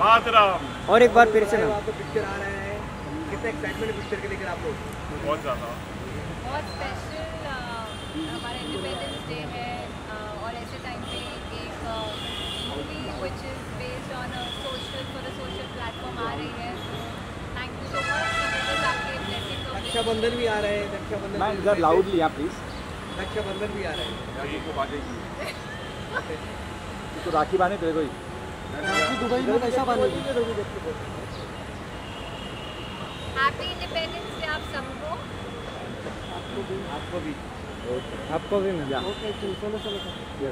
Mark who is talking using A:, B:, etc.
A: और एक बार फिर से ना
B: आपको पिक्चर आ रहा है। कितना एक्साइटमेंट पिक्चर के लेकर आप लोग
C: बहुत ज़्यादा।
D: बहुत स्पेशल हमारा इंडिपेंडेंस डे है और ऐसे टाइम पे एक movie which is based on social for the social platform आ रही है। थैंक यू सो मच आपके ब्लेसिंग
B: रक्षाबंधन भी आ रहा है रक्षाबंधन
E: मैम इधर लाउडली या प्लीज़
B: रक्षाबंधन भी आ रहा है।
E: तो राखी बांधे तेरे को ही।
B: दुबई में कैसा बांधेगी
D: हैप्पी इंडिपेंडेंस डे आप सबको
B: आपको भी
A: आपको भी चलो
E: या